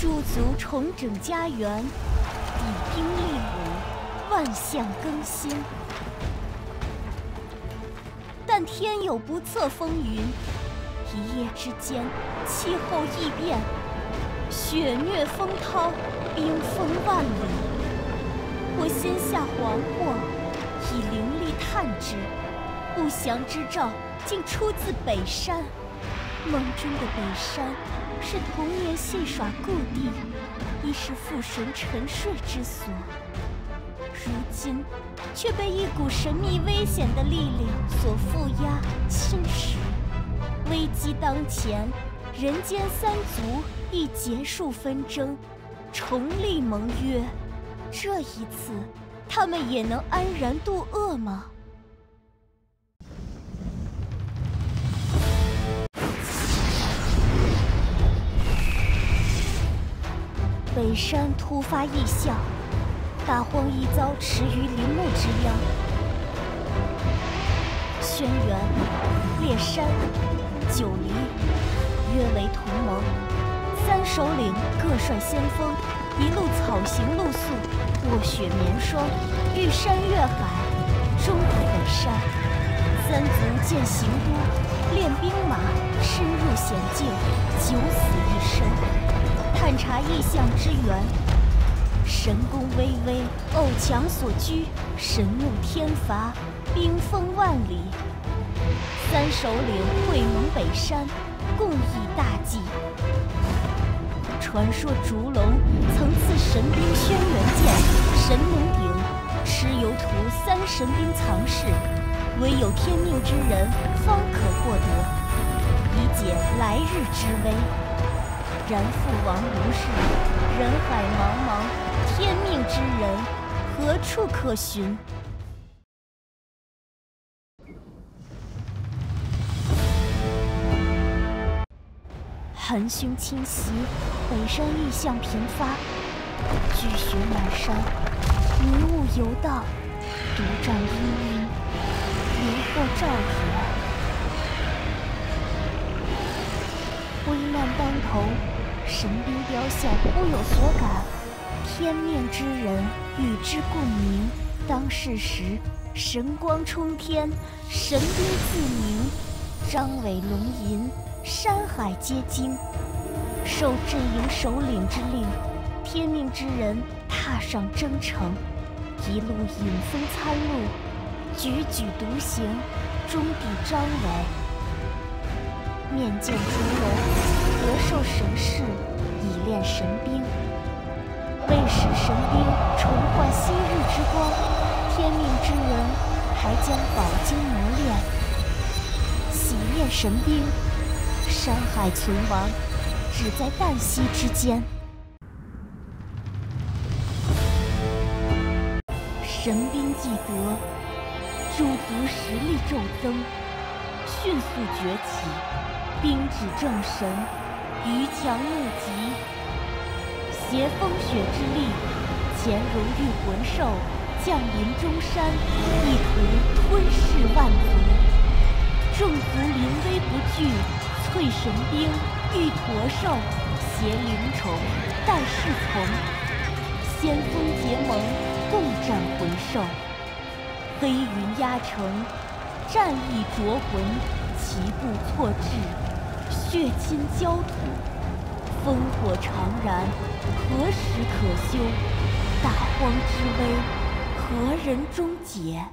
驻足重整家园，以兵立武，万象更新。但天有不测风云，一夜之间气候异变，血虐风涛，冰封万里。我心下惶惑，以灵力探之，不祥之兆竟出自北山。梦中的北山，是童年戏耍故地，亦是父神沉睡之所。如今，却被一股神秘危险的力量所负压侵蚀。危机当前，人间三族亦结束纷争，重立盟约。这一次，他们也能安然度厄吗？北山突发异象，大荒一遭驰于林木之央。轩辕、烈山、九黎约为同盟，三首领各率先锋，一路草行露宿，卧雪绵霜，遇山越海，终抵北山。三族见行都，练兵马，深入险境，九死一生。探查异象之源，神功巍巍，偶强所居，神怒天罚，冰封万里。三首领会盟北山，共议大计。传说烛龙曾赐神兵轩辕剑、神农鼎，蚩尤图三神兵藏室，唯有天命之人方可获得，以解来日之危。然父王无事，人海茫茫，天命之人何处可寻？寒凶侵袭，北山异象频发，巨雪满山，迷雾游荡，独帐氤氲，云惑照野，危难当头。神兵雕像忽有所感，天命之人与之共鸣。当世时，神光冲天，神兵自鸣，张尾龙吟，山海皆惊。受阵营首领之令，天命之人踏上征程，一路引风参路，踽踽独行，终抵张尾。面见烛龙，得受神事，以炼神兵。为使神兵重焕昔日之光，天命之人还将饱经磨练，洗炼神兵。山海存亡，只在旦夕之间。神兵既得，诸族实力骤增，迅速崛起。兵指正神，余强怒极，携风雪之力，潜荣玉魂兽，降临中山，意图吞噬万族。众族临危不惧，淬神兵，御驼兽，携灵虫，待侍从。先锋结盟，共战魂兽。黑云压城，战意灼魂，齐步错至。血亲焦土，烽火长燃，何时可休？大荒之危，何人终结？